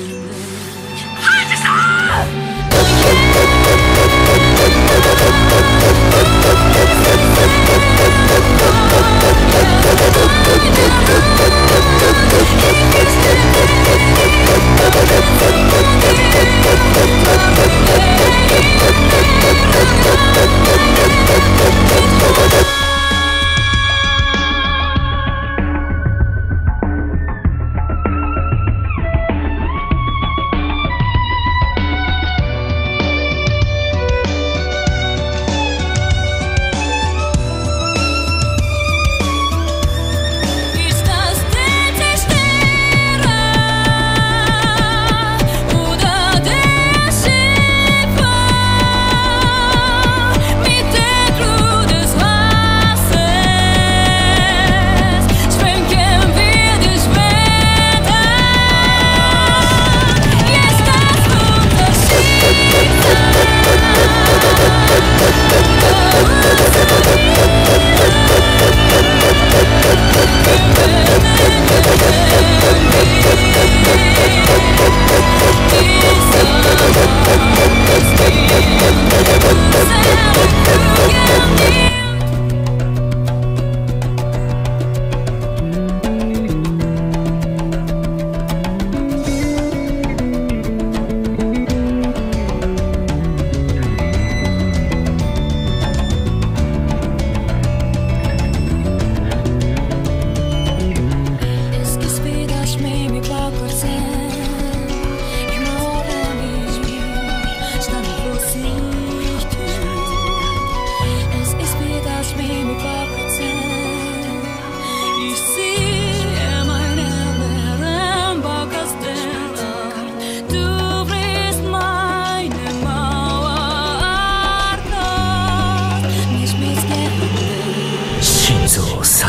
ハイジさん！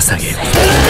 सके